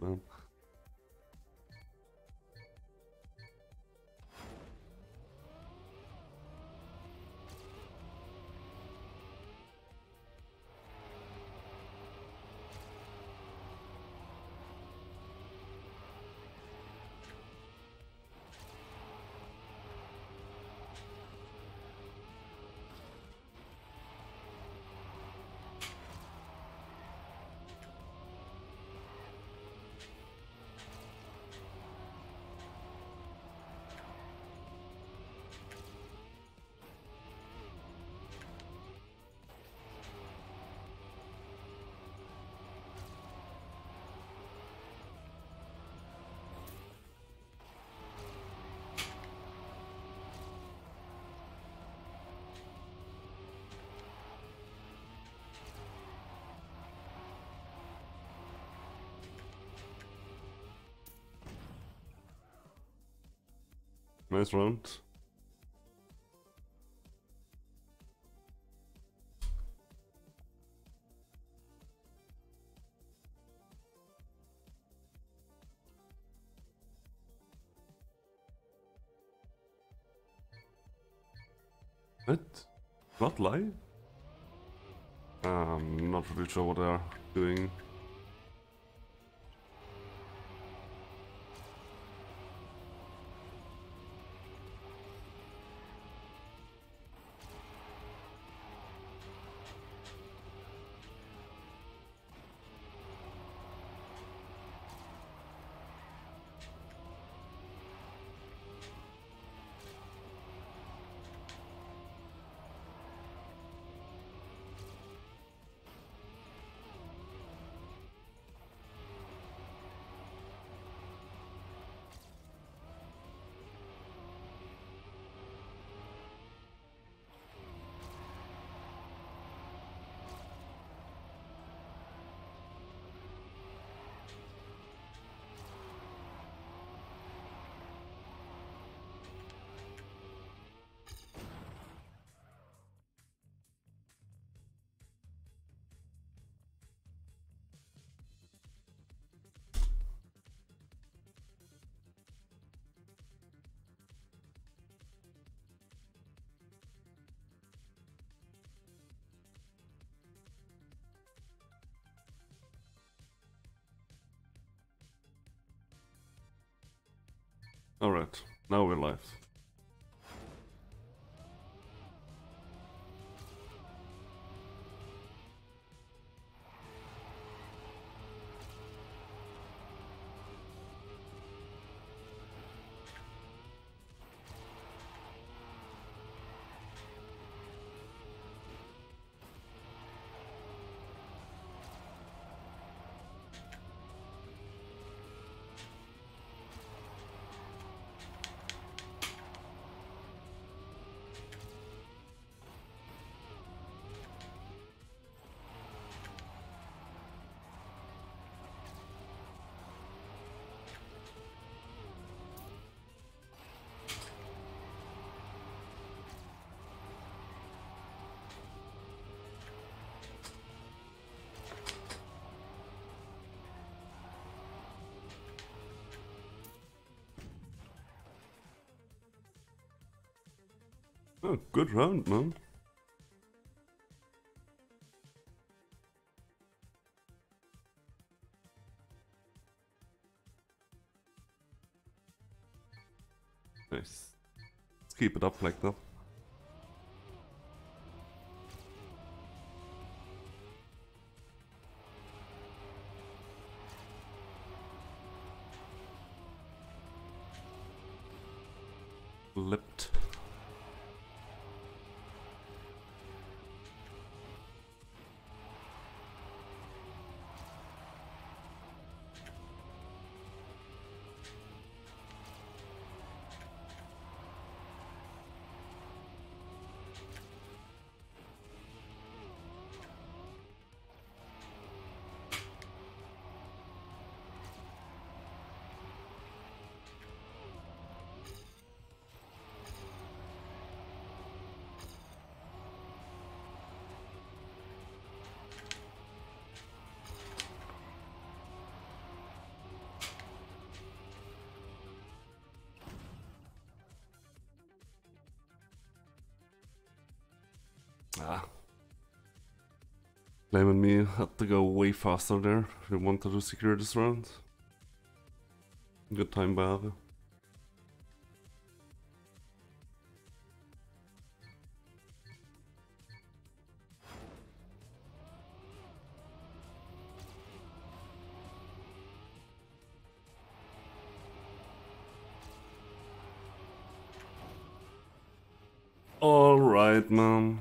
man. Nice round. What? Not live? I'm not really sure what they're doing. Alright, now we're live. Oh, good round, man. Nice. Let's keep it up like that. Flipped. Blaming me had to go way faster there if we wanted to secure this round. Good time, Bave. Alright, man.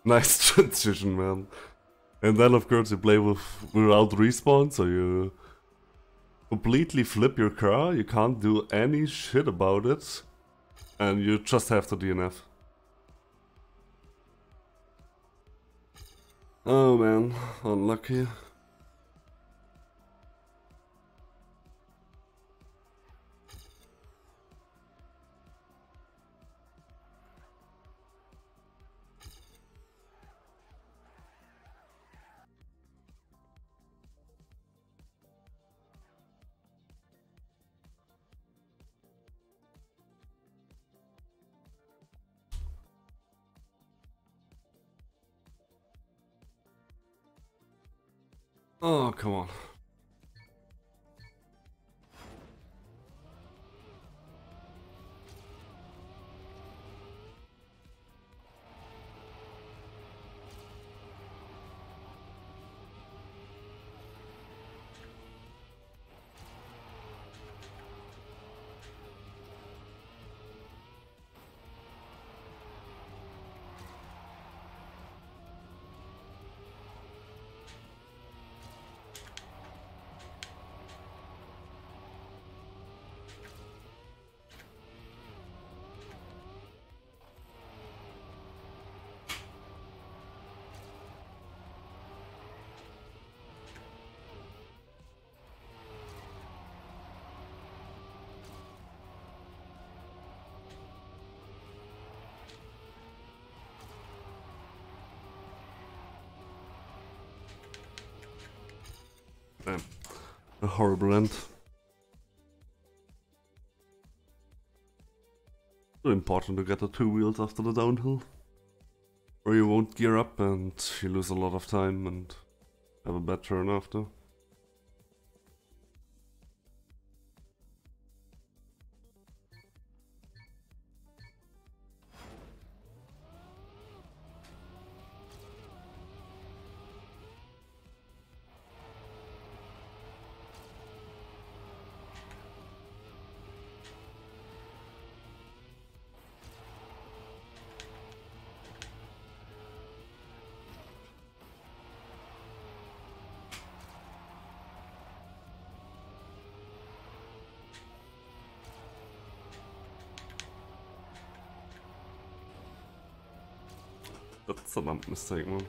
nice transition, man. And then, of course, you play with without respawn, so you completely flip your car. You can't do any shit about it, and you just have to DNF. Oh man, unlucky. Oh, come on. Damn. A horrible end. Important to get the two wheels after the downhill. Or you won't gear up and you lose a lot of time and have a bad turn after. That's a dumb mistake, man.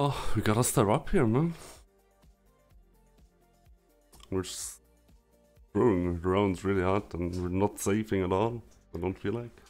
Oh, we gotta step up here, man. We're just throwing rounds really hard and we're not saving at all. I don't feel like.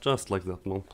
Just like that, man.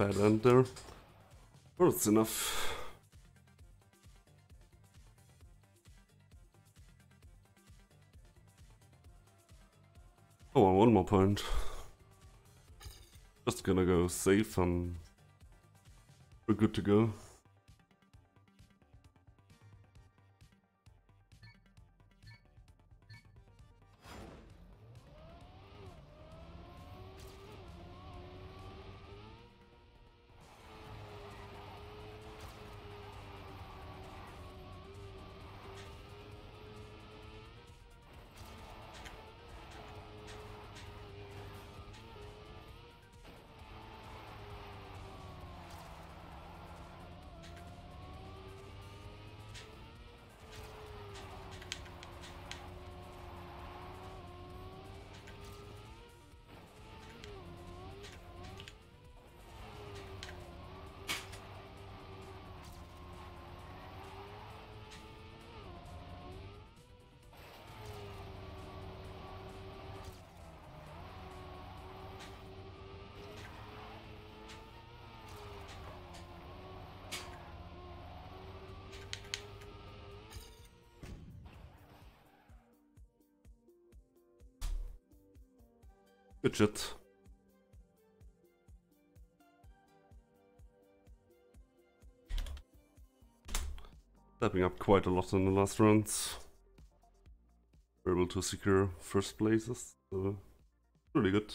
Bad enter. But it's enough. Oh, one more point. Just gonna go safe and we're good to go. Good shit. Stepping up quite a lot in the last rounds. We're able to secure first places, so really good.